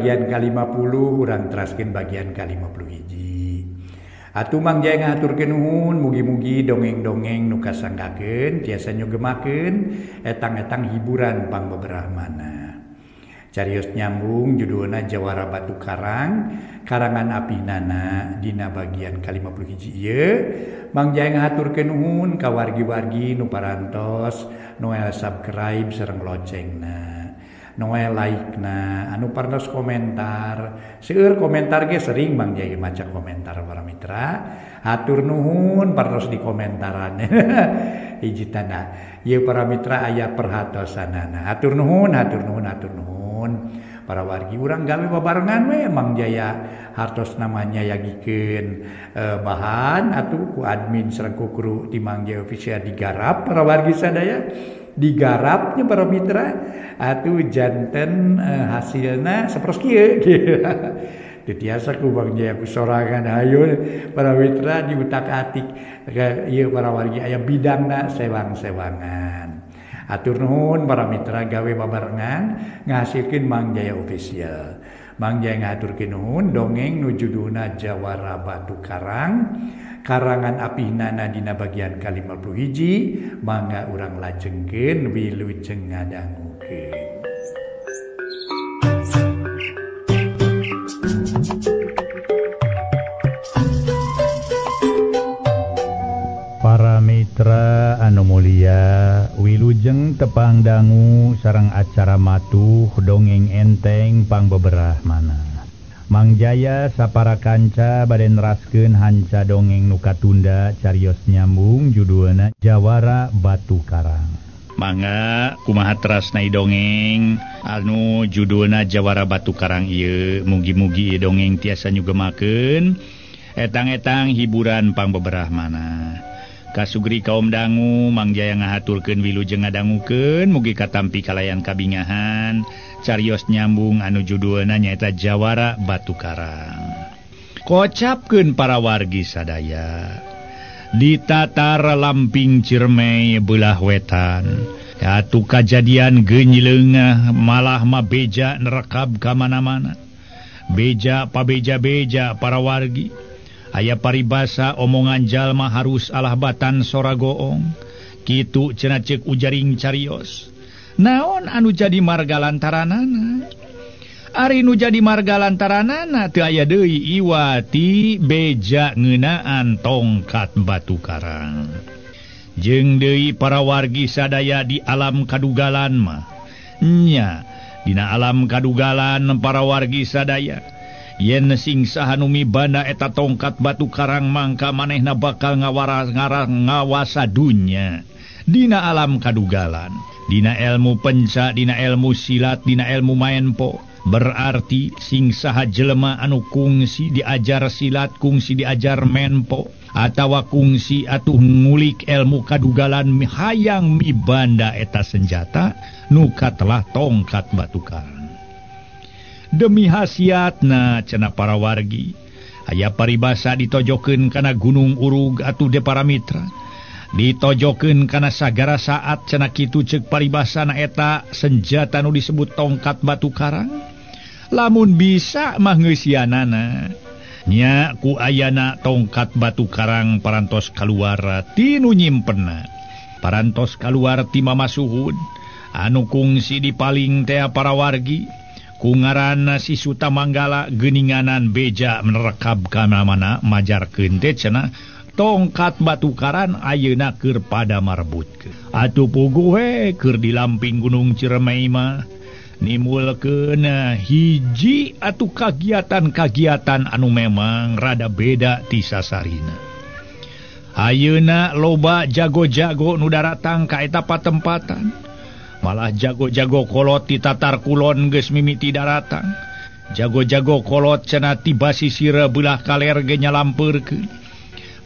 bagian ke50 urang teraskin bagian ke50 hiji. Atuh mangja ngaturkeun Nuhun mugi-mugi dongeng-dongeng nu kasanggakeun tiasa nyugemakeun etang-etang hiburan Bang beberapamana Carios nyambung judulna Jawara Batu Karang karangan api nana Dina bagian ke50 hiji Mang mangja ngaturkeun Nuhun ka wargi-wargi nu parantos Noel subscribe sareng loncengna. nah noel like na. Anu parnas komentar. Seueur komentar ge sering Bang Jai maca komentar para mitra. Atur nuhun parnos di komentaran. Hiji tanda ieu para mitra aya perhatosanana. Atur nuhun atur nuhun atur nuhun. Para wargi urang gawe babarengan we Mang Jaya. Hartos namanya yagikeun eh, bahan atuh ku admin sareng ku kru di Mang Jaya official digarap para wargi sadaya. Digarapnya para mitra atau jantan uh, hasilnya seperti Titiasa ku Bang Jaya ku sorangan ayo para mitra di utak atik iya para wargi aya bidangna sewang-sewangan. Atur nuhun para mitra gawe babarengan ngasilkeun Mang Jaya official. Mang Jaya ngaturkeun nuhun dongeng nujuduna Jawara Batu Karang karangan api nana dina bagian kali 50 hiji mangga urang lajengkeun wilujeng ngadangukeun Para mitra Mulia Wilujeng tepang dangu sarang acara matu dongeng enteng pang beberapa mana Mangjaya sapara kanca baden rasken hanca dongeng nuka tunda carios nyambung judulna Jawara Batu Karang. Manga kumahatras na dongeng? Anu judulna Jawara Batu Karang Ieu mugi-mugi dongeng tiasa nyugemaken etang-etang hiburan pang beberapa mana. Kasugri kaum dangu Mangjaya ngahaturken Wilujeng ngadanguken mugi katampi kalayan kabingahan. Carios nyambung anu judulna nyaeta Jawara Batu Karang kocapken para wargi sadaya. Ditatar lamping cirme belah wetan. Yatu kejadian genyilengah malah mabeja nerekab kamana-mana beja pabeja-beja para wargi. aya paribasa omongan jalma harus Allah batan sora goong. Gitu cenacek ujaring carios. Naon anu jadi marga lantaranana? Ari nu jadi marga lantaranana teu aya deui iwati beja ngeunaan tongkat batu karang. Jeung deui para wargi sadaya di alam kadugalan mah. Nya dina alam kadugalan para wargi sadaya. yen sing sahanumi bana eta tongkat batu Karang Mangka manehna bakal ngawara ngarang ngawasa dunya. Dina alam kadugalan. Dina ilmu penca Dina ilmu silat Dina elmu mainpo berarti sing saha jelema anu kungsi diajar silat kungsi diajar menpo. Atawa kungsi atuh ngulik ilmu kadugalan hayang mi banda eta senjata nuka telah tongkat batukan demi khasiatna cena para wargi aya paribasa ditojoken kana gunung urug atau de para Mitra ditojoken kana sagara saat cenak itu cek paribasa naeta senjata nu disebut tongkat batu karang. Lamun bisa mangesianana nyaku ayana tongkat batu karang parantos keluar tinu nyimpena. Parantos kaluar timama suhud anu kungsi di paling tea para wargi ngaran si Suta Manggala geninganan beja menerekab kamana-mana majar kente sana tongkat batukaran ayeunakir pada marbut atuh puguwe keur di lamping Gunung Ciremaima nimul kena eh, hiji atuh kagiatan-kagiatan anu memang rada beda ti sasarina. Ayeuna loba jago-jago nudaratang kaetapa tempatan malah jago-jago kolot di Tatar Kulon ges mimiti daratan jago-jago kolot cena tiba sisira belah kaler genyalampur ke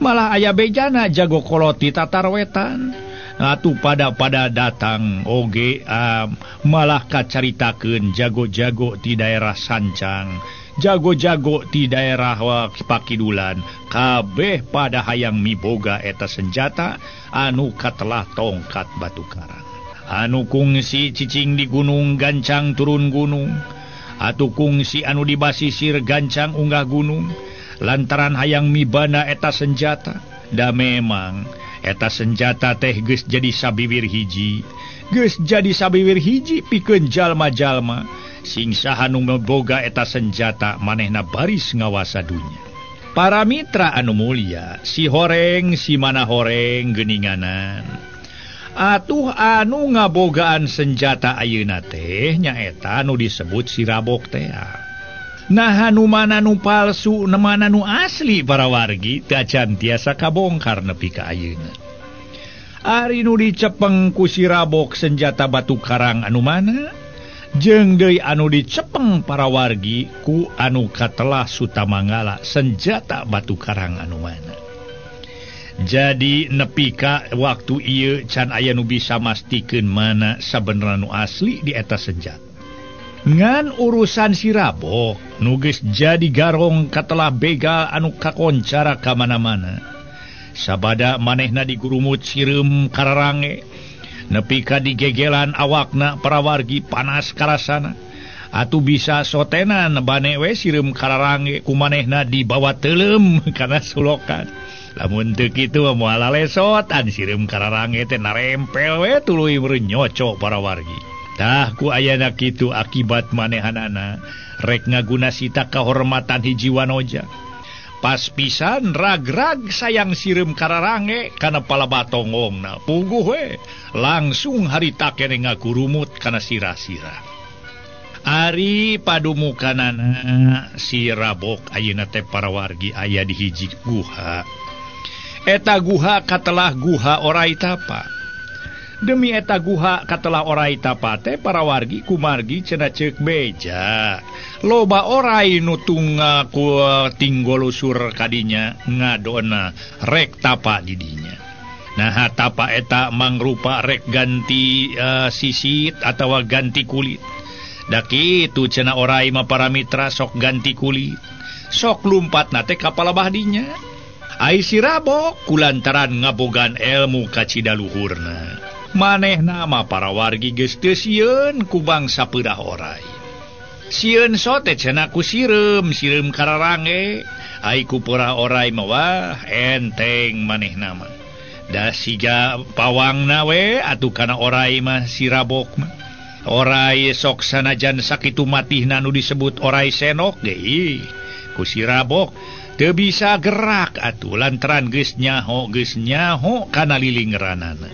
malah ayah bejana jago kolot di Tatar Wetan. Atuh pada pada datang Oge um, malah kacaritaken jago-jago di daerah Sancang jago-jago di daerah Pakidulan. Kabeh pada hayang miboga eta senjata anu katelah tongkat batu karang. anu kungsi ccing di gunung gancang turun gunung. Atuh kungsi anu dibasisir gancang unggah gunung. Lantaran hayang mibana eta senjata. Da memang eta senjata teh ges jadi sabibir hiji. Ges jadi sabibir hiji piken jalma-jalma. Singsa anu meboga eta senjata manehna baris ngawasa dunya. Para mitra anu mulia si horeng si mana horeng geninganan. atuh anu ngabogaan senjata Ayeuna teh nyaeta nu disebut sirabok tea ah. nahhanu mana nu palsu nemana nu asli para wargi tajan tiasa kabongkar nepi ka Ayeuna. Ari nu dicepeng ku sirabok senjata batu Karang anu mana? Jeng deui anu dicepeng para wargi ku anu katelah Sutamangala senjata batu Karang anu mana? jadi nepika waktu ia can aya nu bisa mastikan mana sabenranu asli di eta sejat. Ngan urusan sirabo nuges jadi garong katalah begal anu kakoncara ke mana-mana. Sabada manehna di gurumut sirem kararange nepika digegelan awakna prawargi panas karasana. Atu bisa sotenan banewe sirum kararange kumanehna dibawa telem karena sulokan. lamun itu muaala lesotan sirim karange narempel we tuluy nyocok para wargitahku ayanak itu akibat manehanana rek ngaguna sita kehormatan hijiwanoja pas pisan ragrag sayang sirim karange karena pala batongong na pugu we langsung hari takkene ngaku rumut karena sirah-sirah. Ari si sirabok ayeuna teh para wargi ayah dihiji guha. eta guha katelah guha orai tapa. Demi eta guha katelah orai tapate para wargi kumargi cena cek beja. Loba orai nutunga ku tinggol lusur kadinya ngadona rek tapa didinya. Nah tapa eta mangrupa rek ganti uh, sisit atau ganti kulit. Daki itu cena orai ma para mitra sok ganti kulit. Sok lumpat nate kapal bahdinya Aisirabo kulantaran ngabogan elmu kacita luhurna maneh nama para wargi gestesiun ku bangsa pedah orai. Siun sote cenaku sirem sirem kararange. Aiku pura orai mewah enteng maneh nama. Da siga pawang nawe atuh kana orai mah sirabok mah. Orai sok sanajan sakit matih nanu disebut orai senok de ku sirabok teu bisa gerak atuh lantaran gesnyaho gesnyaho kana lilingranana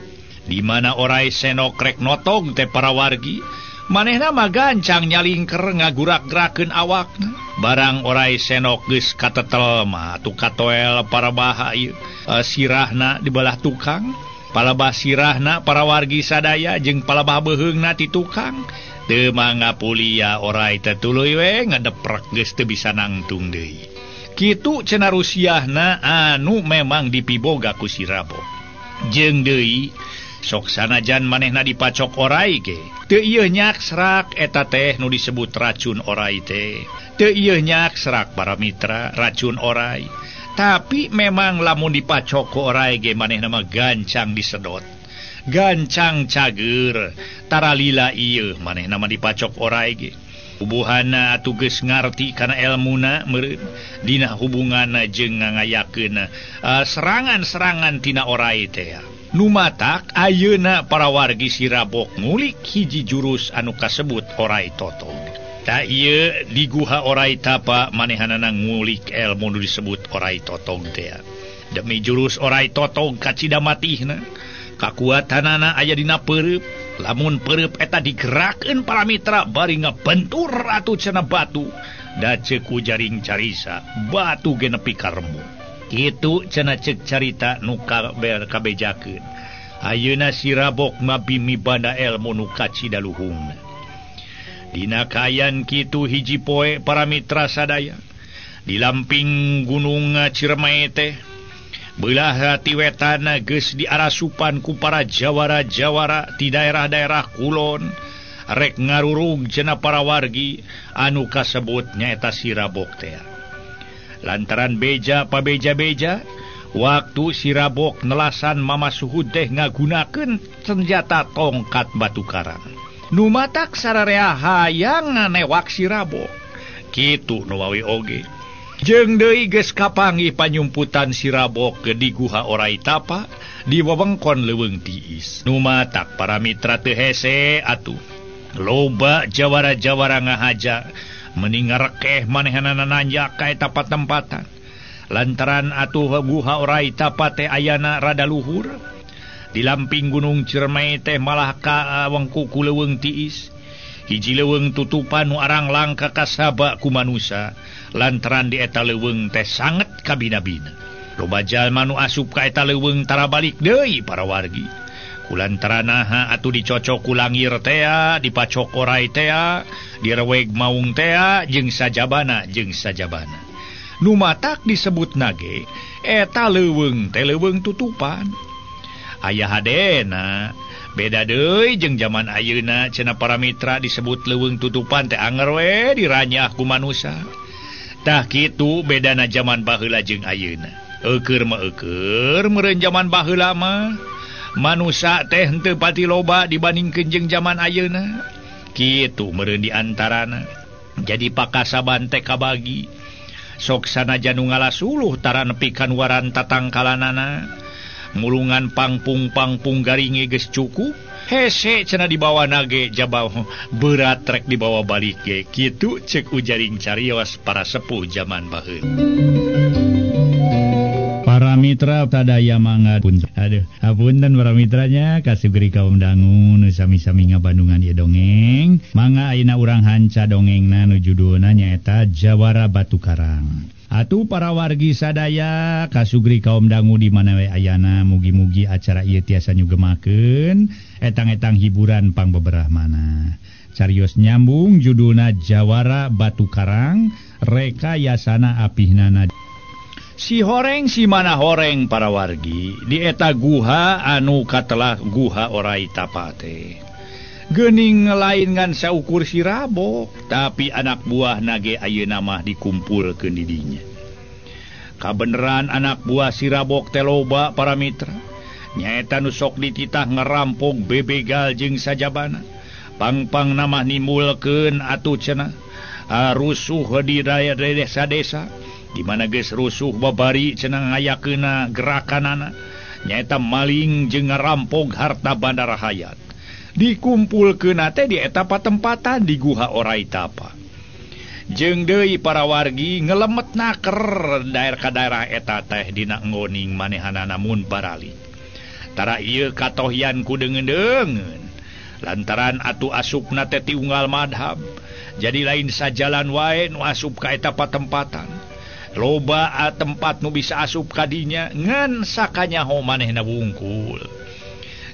dimana orai senokrek notong teh para wargi maneh nama gancang nyalingker ngagurak-geraken awakna barang orai senok ges katetelma atuh katoel para bahaya e, sirahna dibelah tukang palabah sirahna para wargi sadaya jeung palabah beuheungna ti tukang. Temanga pulia orai tetulu we ngadeprek ges teu bisa nangtung deui. Kitu cena Rusiahna anu memang dipiboga ku sirabo. Jeng Dei soksana Jan manehna dipacok orai ke. Teiyehnya serak eta teh nu disebut racun orai teh. Teiyehnya serak para mitra racun orai. Tapi memang lamun dipacok ku orai ge maneh nama gancang disedot. Gancang cager, tara lila iya maneh nama dipacok orai ge. Ubuhana tuges ngarti karena elmuna Dina hubungan jeng ngayaken uh, ah, serangan-serangan tina orai tea Numatak ayeuna para wargi sirabok ngulik hiji jurus anu kasebut orai toto tak ia diguha orai tapa manehanana ngulik elmu disebut orai totong tea demi jurus orai totong kacita matihna kakuatanana aya dina peureup lamun pereta digerakkan para Mitra bari ngabentur Ratu cena batu. Da ceku jaring carisa batu genepi karmu itu cena cek carita nuka berkabejaken Ayeuna sirabok mabimi banda elmu dina Dinakayan Kitu hiji poe para Mitra sadaya dilamping Gunung Cirmaete belah hati wetan geus di arah ku para jawara-jawara di daerah-daerah Kulon. Rek ngarurug jena para wargi anu kasebut nyaeta siraboktea lantaran beja pabeja-beja waktu sirabok nelasan mama suhu deh ngagunaken senjata tongkat batu karang. Numatak sararea hayang nganewak sirabok. Gitu nuwawi oge. jeng Dei ge kapangi panyumputan sirabok ke diguha orai tapa di wewengkon leweng tiis. Numa tak para mitra tehese atuh. Loba jawara-jawara ngahaja meninggal keh manehanan nanja kae tapat tempatan. Lantaran atuh guha orai tapa teh ayana rada luhur di lamping gunung Cirmai teh malah ka uh, wengkuku leweng tiis. hiji leweng tutupan nuarang langka kasaba ku manusa lantaran dieta leweng teh sangat kabina-bina robajal manu asup kaeta lewengtara balik Dei para wargi. Kulantaranaha atau dicocok ulangir tea dipacok oratea direweg maung tea jeng sajabana jeng sajabana. Numatak disebut nage eta leweng teleweng tutupan. Ayah hadena beda De jeung zaman Ayeuna cena para Mitra disebut leweng tutupan teh Angerwe diranya aku manusatah itu bedana zaman Balah jeung Ayeuna. Eker meker merenjaman Bah lama manusia teh tepati loba dibanding kejeng zaman Ayeuna. Gitu meren diantarana jadi pakaaban TK bagi soksana Janungala Suluhtara nepikan waran tatangkalanana. mulungan pangpung-pangpung garinge ges cukup hese cena dibawa nage jaba berat trek dibawa balik ge. Gitu cek ujaring carios para sepuh zaman baheun para mitra tadaya mangat pun. Aduh apun dan para mitranya kasih geri kaum dangu sami sami ngabandungan ya dongeng. Manga aina urang hanca dongeng na nuju nyaeta Jawara Batu Karang. Atuh para wargi sadaya Kasugri kaum dangu di mana wa Ayana. Mugi-mugi acara ia tiasanya gemaken etang-etang hiburan pang beberapa mana. Carios nyambung judulna Jawara Batu Karang rekayasana apinana si horeng si mana horeng para wargi? Di eta guha anu katelah guha orai tapate. gening lain ngansaukur sirabok tapi anak buah nage Aye nama dikumpul ke didinya. Kabeneran anak buah sirabok teloba para Mitra nyaeta nusok dititah ngerampok bebegal jeng sajabana. Pangpang nama nimulken atau cena rusuh di raya desa-desa. Dimana guys rusuh babari cenang aya kena gerakan anak nyaeta maling jeng ngerampok harta Bandara Hayat. dikumpul kenate di etapa tempatan di Guha Orai Tapa jeng Dei para wargi ngelemet naker daerah ke daerah eta teh dina ngoning manehana namun baralitara ia katohianku degen-degen lantaran atuh asup nate tiunggal unggal madhab jadi lain sajalan wae nu asup ka etapa tempatan loba a tempat nu bisa asup kadinya ngan sakanya ho maneh na wungkul.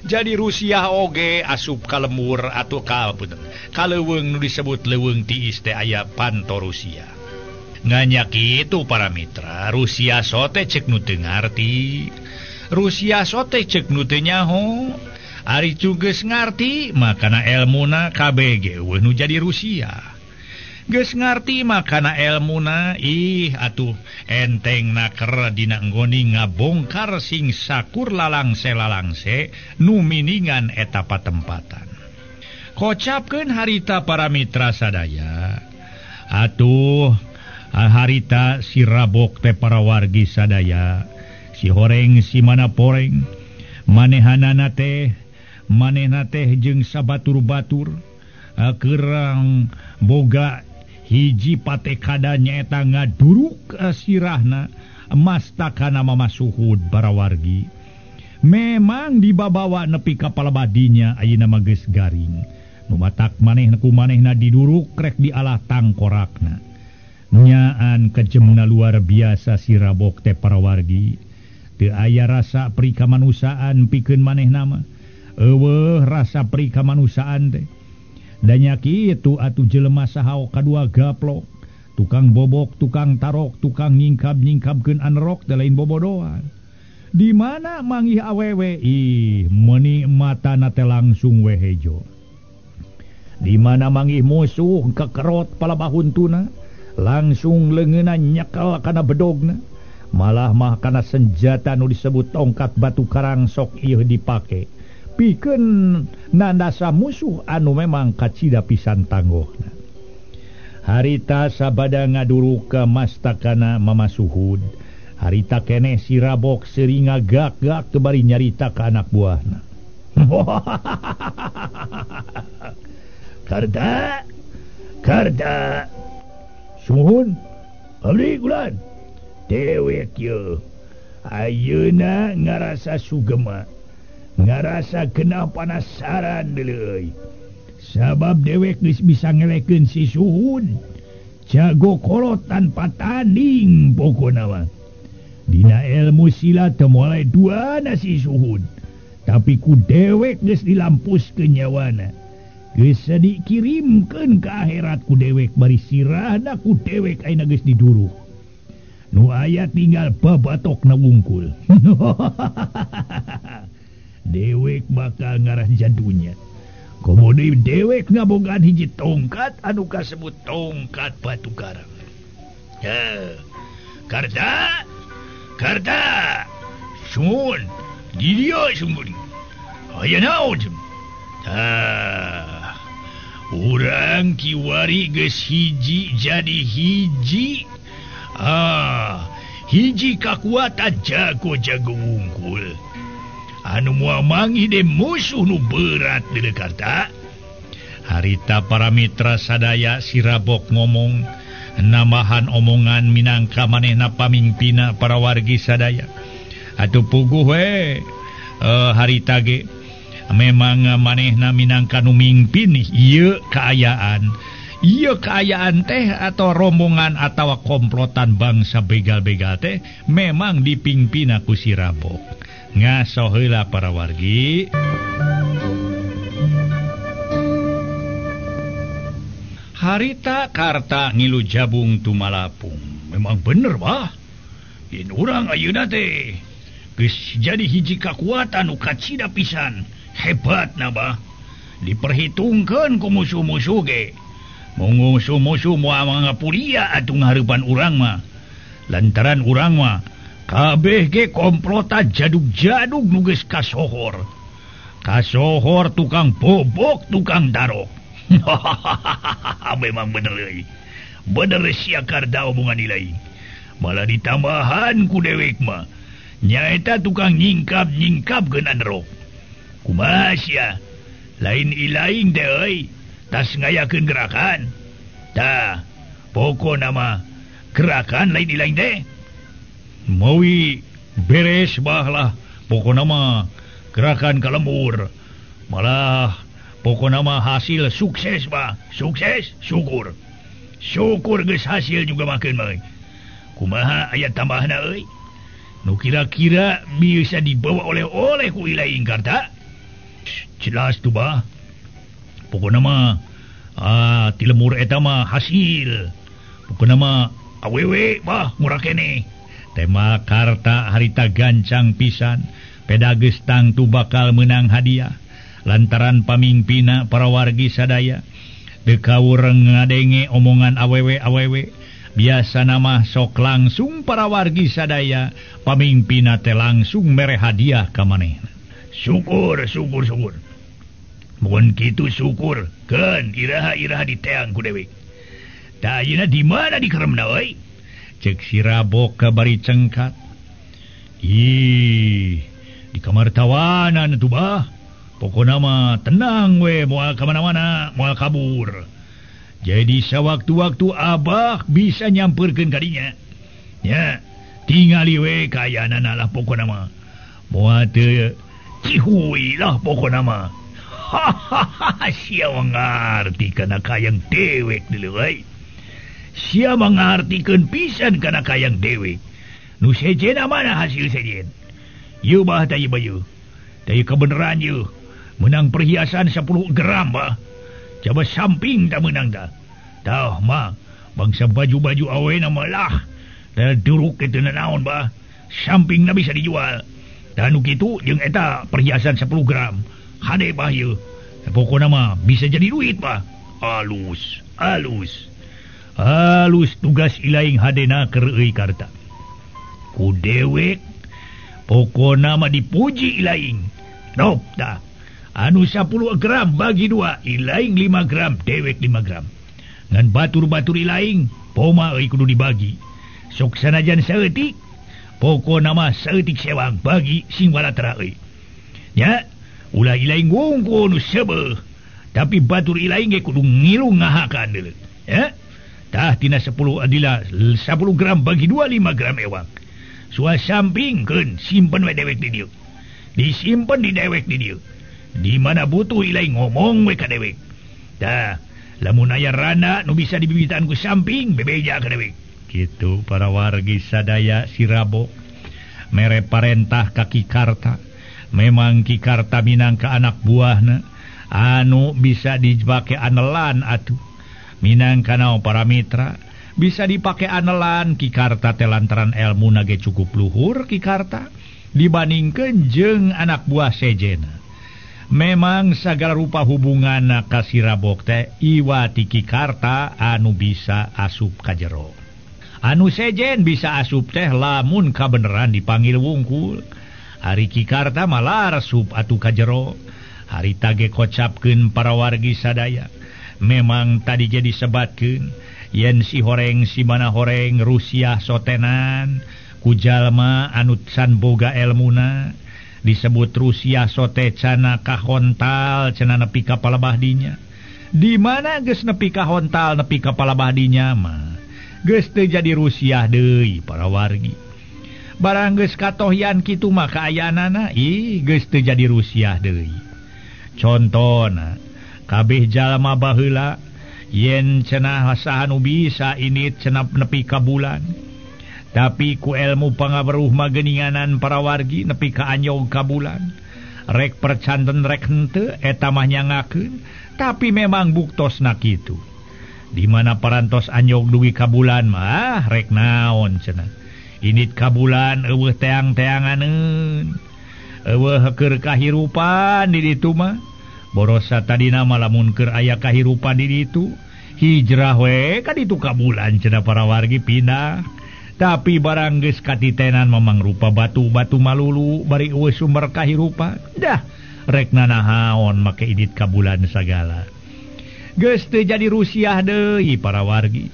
jadi Rusia oge asup ka lemur atau kalpun kalweng nu disebut leweng tiis teh aya panto Rusia. Nganyak itu para Mitra Rusia sote cek nu ngarti. Rusia sote cek nutenyaho Ari cuges ngarti makana elmuna KBG nu jadi Rusia. Ges ngerti makanan elmuna ih atuh enteng naker dinanggoni ngabongkar sing sakur lalangse lalangse numiningan etapa tempatan. Kocapkan harita para mitra sadaya. Atuh ah, harita sirabok te para wargi sadaya. Si horeng si mana poreng. Manehanana teh, manehna teh jeung sabatur-batur. Ah, kerang boga hiji patekada nyaeta ngaduruk sirahna mastakana mama suhud barawargi. Memang dibabawa nepi kapal badinya ayeuna nama geus garing. Nu batak maneh ku manehna diduruk rek di alah tangkorakna. Nyaan kejemna luar biasa sirabok teh parawargi. Teu aya rasa perikamanusaan pikeun maneh nama eueuh rasa perikamanusaan teh. danyaki itu atuh jelema sahau kedua gaplok. Tukang bobok tukang tarok tukang nyingkap nyingkapken anrok dan lain bobodoan di dimana mangi aweWi menikmata nate langsung wehejo dimana mangi musuh kekerot pala bahun tuna langsung lengenan nyakal karena bedogna. Malah mah karena senjata nu disebut tongkat batu karang sok ieu dipakai piken nandasa musuh anu memang kacita pisan tangguh harita sabada ngaduru ke mastakana Mama Suhud. Harita kene sirabok seringa gagak kebari nyarita ke anak buahna. Karda karda. Suhun abdi gulan dewek yo ayeuna ngarasa sugema. ngerasa kena panasaran dele sabab dewek guys bisa ngeleken si suhun. Jagokolot tanpa tanding pokok mah. Dina ilmu sila temulai dua nasi suhun. Tapi ku dewek guys dilampus kenyawana bisa dikirimkan ke akhiratku dewek bari sirahku dewek A guys diduru nu aya tinggal babatok na wungkul. dewek bakal ngarah jadunya. Komodi dewek ngabogaan hiji tongkat anu kasebut tongkat batu karang karta karta sun di dia sungguh ayah naon ah orang kiwari geus hiji jadi hiji. Ah hiji kakuatan jago-jago wungkul anu muamangi de musuh nu berat di Jakarta. Harita para mitra sadaya sirabok ngomong namahan omongan Minangka manehna pamimpina para wargi sadaya. Atau pugu we uh, eh, hari tage memang manehna Minangka nu mimpin ieu keayaan. Ia keayaan teh atau rombongan atau komplotan bangsa begal-begal teh memang dipingpin aku sirabok ngasohila para wargi harita Karta ngilu Jabung Tumalapung. Memang bener Wah in orang Ayudate jadi hiji kekuatan ukacita pisan. Hebat nabah diperhitungkan ku musuh-musuge mengusuh-musuh muang ngapuria atung harapan urangma lantaran urangma KBG komplota jadug-jadug nuges kasohor. Kasohor tukang bobok tukang darok. Memang bener bener siakarda omongan nilai. Malah ditambahan ku dewekma nyaeta tukang nyingkap nyingkap genan rok kumasya lain ilaing deh tas ngayakeun gerakan. Tah pokok nama gerakan lain ilaing deh mauwi beres bahlah pokok nama gerakan kalembur. Malah pokok nama hasil sukses Bah sukses syukur. Syukur guys hasil juga makin baik kumaha ayat tambahan nu kira-kira bisa dibawa oleh-oleh ku wilayah Ingkarta jelas tuh Bah pokok nama ah, tilemur etama hasil. Pokok nama awewe Bah murah kene. tema Karta harita gancang pisan. Pedagestang tu bakal menang hadiah. Lantaran pamimpina para wargi sadaya dekawureng ngadenge omongan awewe-awewe biasa nama sok langsung para wargi sadaya. Pamimpina teh langsung mere hadiah ke maneh syukur syukur syukur. Mohon gitu syukur. Kan iraha iraha di teang ku dewi tak di mana di keremna oi? cek sirabok ke bari cengkat. Ih di kamar tawanan tuh bah. Pokok nama tenang we. Mual kemana-mana mual kabur. Jadi sewaktu-waktu Abah bisa nyamperkan kadinya ya tinggal we. Kayana lah pokok nama muat cihui lah pokok nama hahaha siapa ngerti kena kayang dewek dulu we Sia mengartikan pisan karena kayang dewe nu mana hasil sejen Yubah tayi bayu tayi kebenaran yu? Menang perhiasan 10 gram bah coba samping tak menang dah tahu mah bangsa baju-baju awe nama lah dan duruk itu naon bah samping na bisa dijual. Dan nuk itu jeng eta perhiasan 10 gram. Hade bah yu? Pokok nama bisa jadi duit bah alus alus. halus tugas ilaing Hadena Kerkarta ku dewek pokok nama dipuji ilaing. Dota anu 10 gram bagi dua ilaing 5 gram dewek 5 gram. Dan batur-batur Iing poma kudu dibagi. Soksanajan seetik pokok nama seetik sewang bagi singwala terai ya ulah Iing wongko sebe tapi batur Iing kudu ngilu ngahakan dulu ya? Tahtina 10 Adila 10 gram bagi 25 gram ewang. Suas sampingken simpen dewek video disimpan di dewek di dia. Di dimana butuh ilai ngomong mereka dewek. Dah lamun aya rana nu bisa dibibitanku samping bebeja ke dewek. Gitu para wargi sadaya sirabo mere parentah kaki karta. Memang ki karta minang ke anak buahna. Anu bisa dipakai anelan atuh. Minangkanau para mitra bisa dipakai anelan Kikarta telantaran elmu nage cukup luhur Kikarta dibandingkan jeng anak buah sejena. Memang segala rupa hubungan kasirabokte Iwati Kikarta anu bisa asup kajjero anu sejen bisa asup teh lamun kabenaran dipanggil wungkul. Hari Kikarta malar sub atuh kajjero hari tage kocapken para wargi sadaya. memang tadi jadi sebatken yen si horeng si mana horeng Rusia sotenan. Kujallma anutsan boga elmuna. Disebut Rusia sote cana kahontal cena nepi kapala badinya di mana ges nepi kahontal nepi kapala badinya mah geste jadi Rusia Dei para wargi. Barang ges katoyan gitu maka aya nana i geste jadi Rusia Dei contoh kabeh jalma bahla yen cenah hasanu bisa ini cenap nepi ka bulan. Tapi ku elmu pangaberuh mageninganan para wargi nepi ka anyog ka bulan. Rek percanten rek hente etamahnya ngaken tapi memang buktos na itu. Dimana parantos anyog dugi ka bulan mah rek naon cenah. Init ka bulan eueuh teang-teanganen eueuh keur kahirupan di ditu mah. borosa tadi nama lamunker aya kahirupa diri itu hijrahwe kan itu ka bulan cena para wargi pindah. Tapi barang ge katitenan memang rupa batu-batu malulu bari uwe sumber kahirupa. Dah rekna nahaon make idit ka bulan segala geste jadi Rusia Dehi para wargi.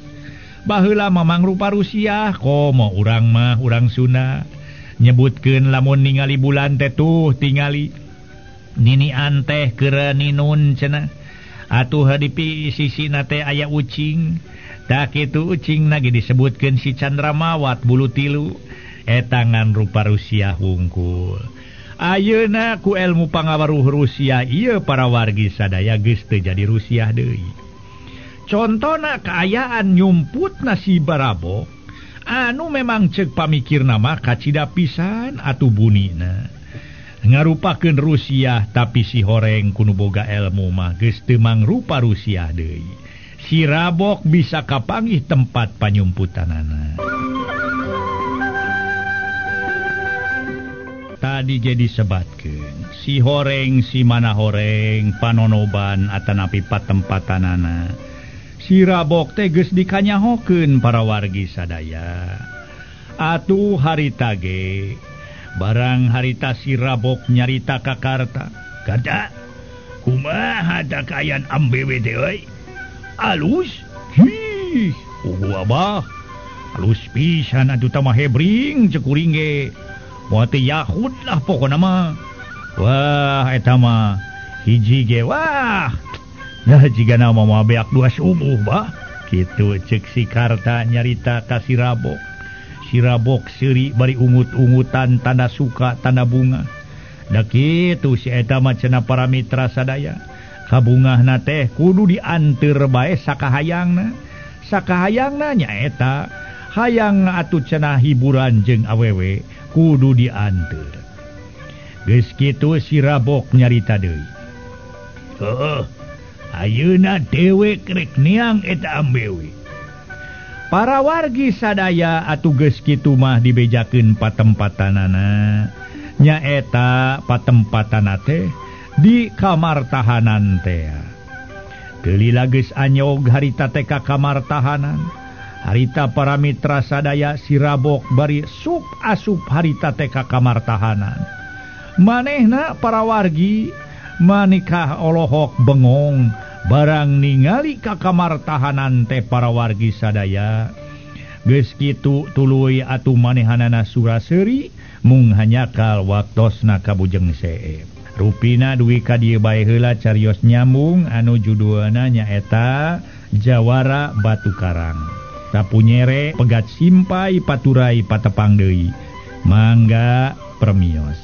Bahlah memang rupa Rusia komo urang mah urang Sunda. Nyebutkan lamun ningali bulan tetuh tingali. Nini anteh kerani ninun cena. Atuh hadipi sisi nate aya ucing. Tak itu ucing lagi disebutkan si Chandramawat bulu tilu. Etangan rupa Rusia hungkul. Ayeuna ku elmu pangawaruh Rusia. Ieu para wargi sadaya geste jadi Rusia Dewi Contona keayaan nyumput nasi barabo anu memang cek pamikir nama kacita pisan atau bunina. ngarupaken Rusia tapi si horeng kunuboga elmu geus teu rupa Rusia De sirabok bisa kapangih tempat panyumputan anak tadi jadi sebatken si horeng si mana horeng panonoban Atanapi patempatan anak sirabok teges dikanyahokeun para wargi sadaya. Atuh hari tage barang harita sirabok nyarita Kakarta kata kuma kayan amBw alus? Alus pisan utama hebring cekuringe muati Yahud lah pokok nama Wah etama hiji gewah nah jika nama mabeak dua subuh bah. Gitu ceksi karta nyarita kasih rabok. sirabok seri bari ungut-ungutan tanda suka tanda bunga. Dakitu siama cena para Mitra sadaya. Kabungah na teh kudu diantir bae saka hayangna saka hayang nanyaeta hayang atuh cena hiburan jeng awewe kudu diantir si sirabok nyarita De oh, Ayeuna dewek rek niang eta ambewi para wargi sadaya atugeskimah dibejakin patempatanana. Nyaeta patempatan teh di kamar tahanan tealilages anyog harita TK kamar tahanan. Harita para Mitra sadaya sirabok bari sub asup harita TK kamar tahanan. Manehna para wargi manikah olohok Bengong. barang ningali ka kamar tahanan teh para wargi sadaya. Geskitu tuluy atuh manehanana suraseri mung hanyakal waktos na kabujeng see. Ruina duwi kadiebai hela carios nyambung anu juduana nyaeta Jawara Batu Karang. Tapu nyere pegat simpai paturai patepang deui. Mangga premios.